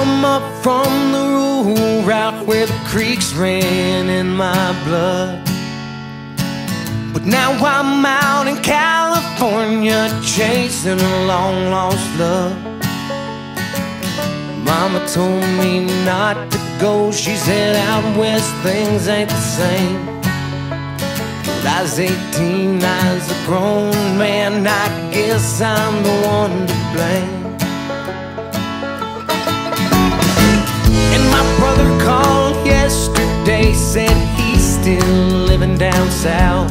come up from the rural route where the creeks ran in my blood. But now I'm out in California chasing a long lost love. Mama told me not to go, she said out west things ain't the same. But I was 18, I was a grown man, I guess I'm the one to blame. Down south.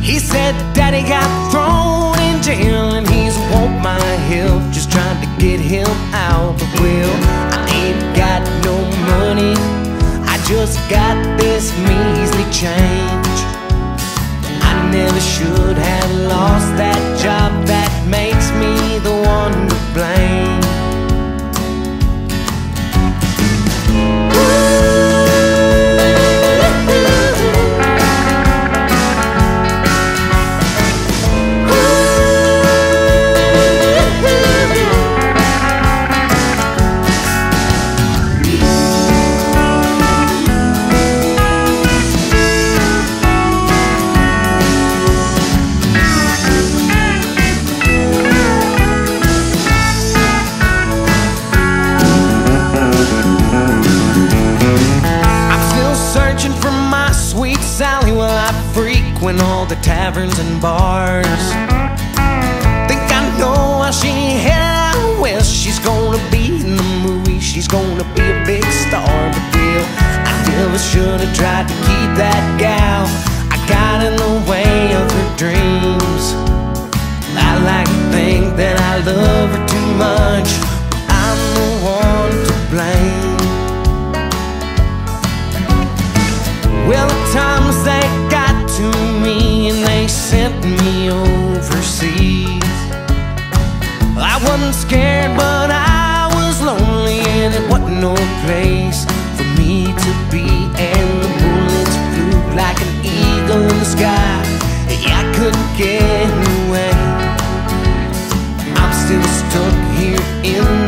He said daddy got thrown in jail and he's walked my hill just trying to get him out. But well, I ain't got no money, I just got this measly change. Frequent all the taverns and bars. Think I know why she headed out west. She's gonna be in the movie, she's gonna be a big star. But Bill, I never should have tried to keep that gal. I got in the way of her dreams. I like to think that I love her too much. wasn't scared, but I was lonely And it wasn't no place for me to be. And the bullets flew like an eagle in the sky. Yeah, I couldn't get away. I'm still stuck here in